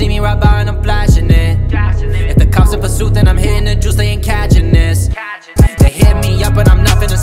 see me right by and I'm flashing it. If the cops in pursuit, then I'm hitting the juice, they ain't catching this. They hit me up, but I'm nothing to